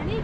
Any